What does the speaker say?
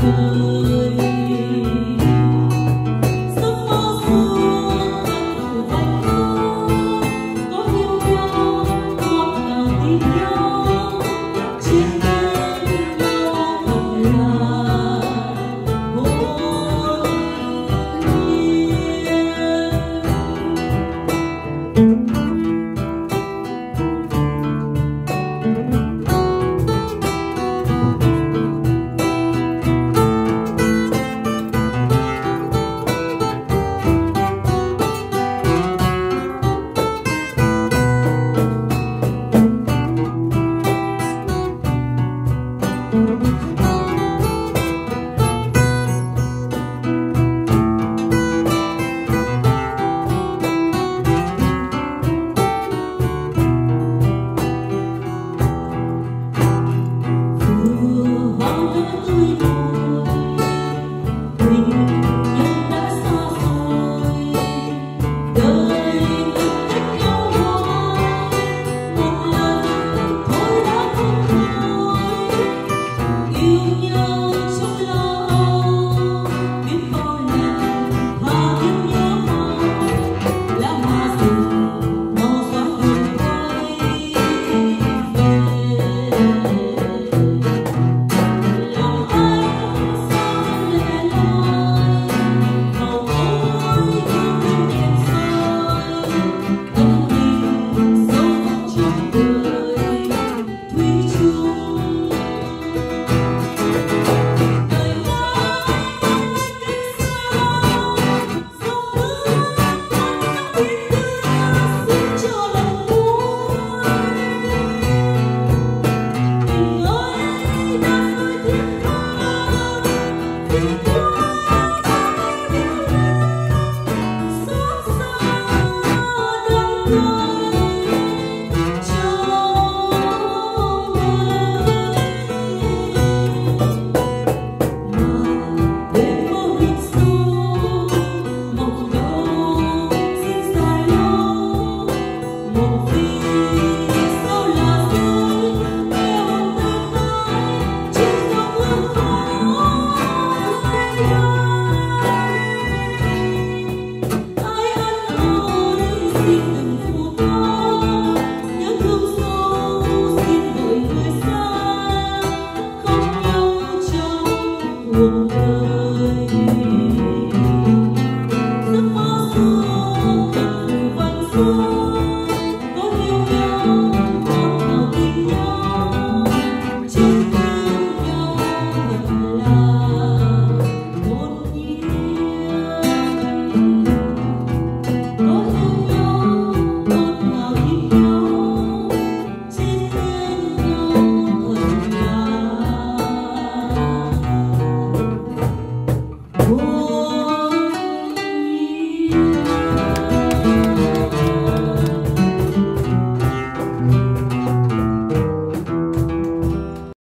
humble.